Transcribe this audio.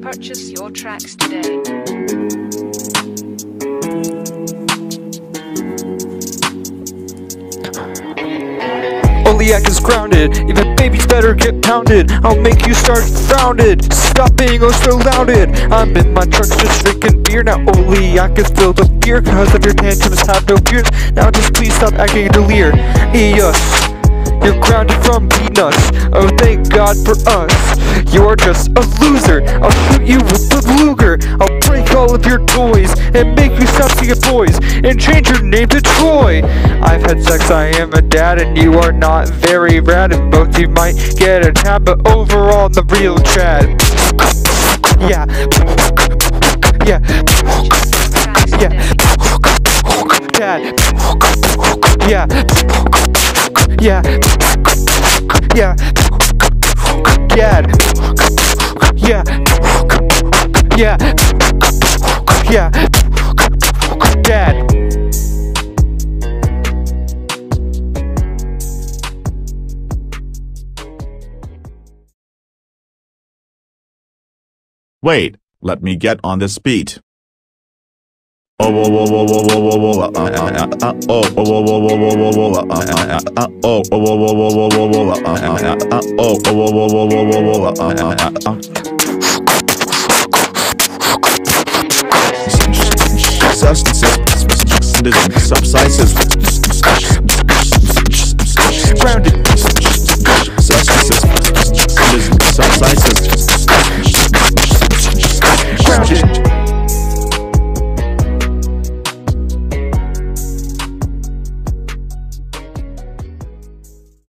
Purchase your tracks today. Only act is grounded, even babies better get pounded. I'll make you start grounded, stop being oh so louded. I'm in my trucks just drinking beer, now only I can fill the beer Cause of your tantrums have no fears, now just please stop acting a delire you're grounded from peanuts. Oh, thank God for us. You're just a loser. I'll shoot you with the Luger. I'll break all of your toys and make you stop seeing boys and change your name to Troy. I've had sex, I am a dad, and you are not very rad. And both you might get a tab, but overall, the real Chad. Yeah. Yeah. Yeah. Dad. Yeah. Yeah. Yeah. Dad. Yeah. Yeah. Yeah. Dad. Wait, let me get on this beat. Oh, whoa, whoa, whoa, whoa, whoa, whoa, whoa, uh, uh, uh, uh, oh, whoa, whoa, whoa, whoa, whoa, whoa, whoa, uh, uh, uh, oh, whoa, whoa, whoa, whoa, whoa, whoa, uh, uh, uh, oh, whoa, whoa, whoa, whoa, whoa, whoa, whoa, uh, uh, uh, Substances, subsidences, grounded.